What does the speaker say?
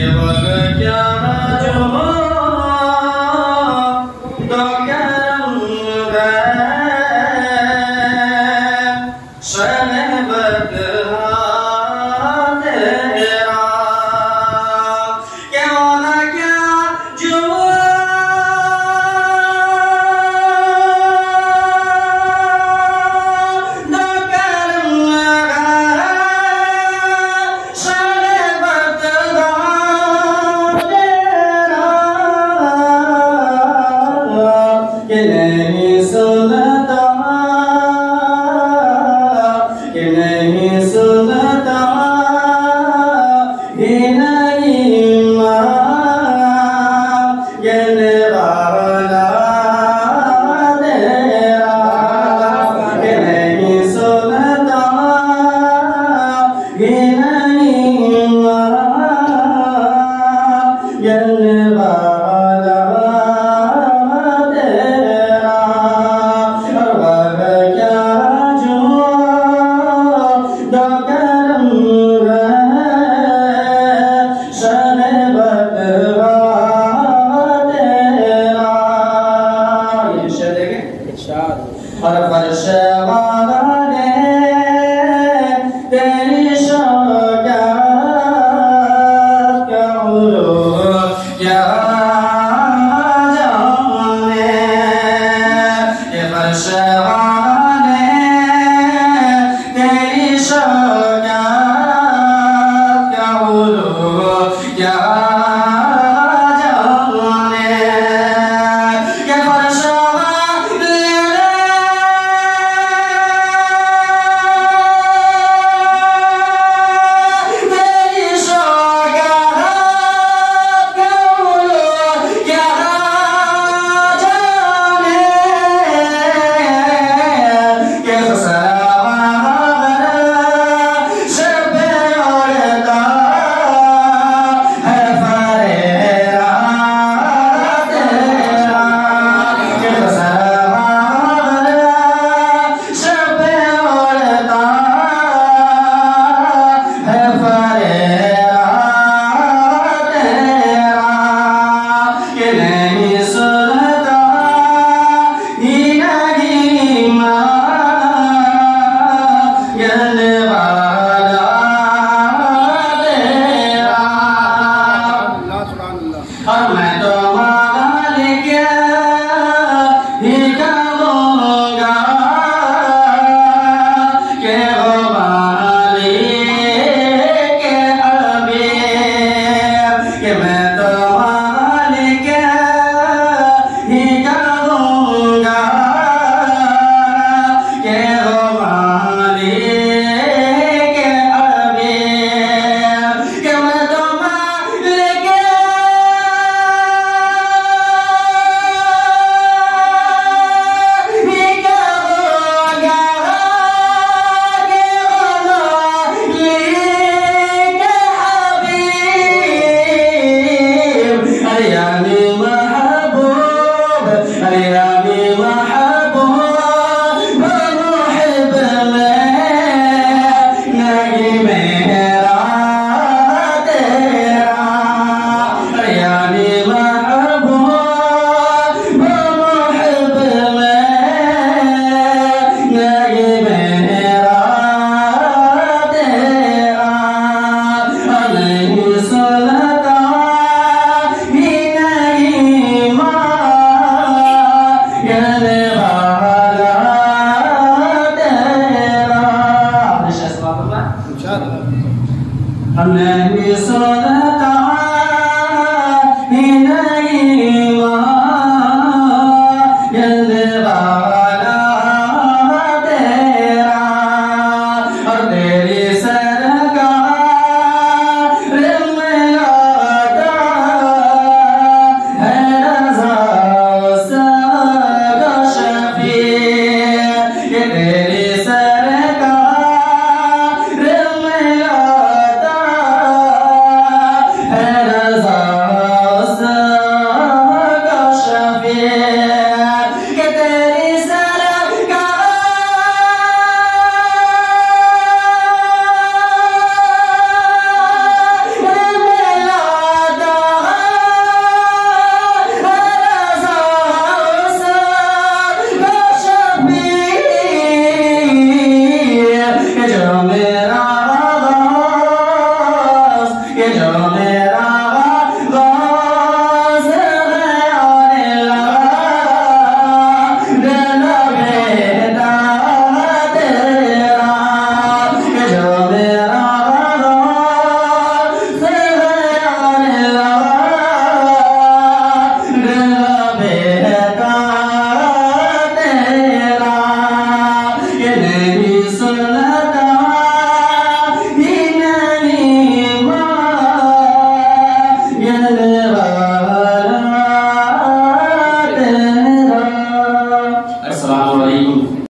ये वर्ग क्या ना जो Amen. And we saw that